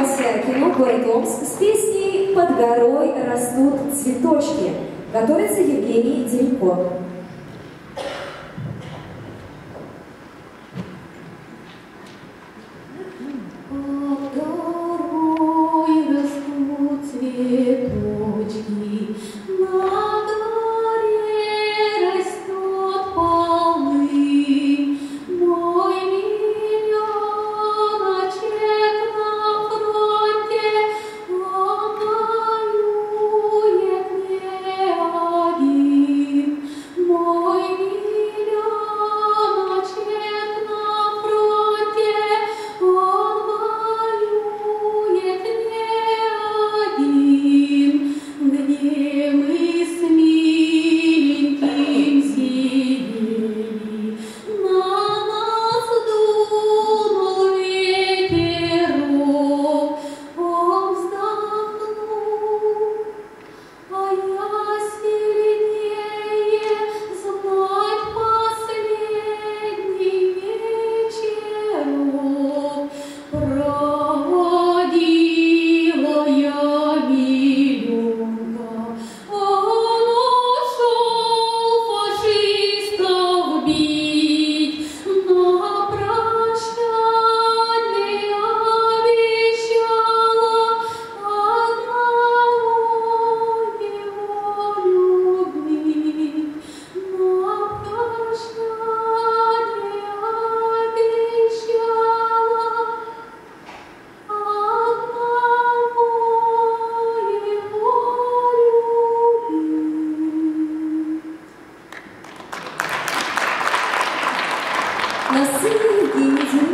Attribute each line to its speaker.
Speaker 1: начался кино «Город Омск» с песней «Под горой растут цветочки». Готовится Евгений Деренков. 我思念着。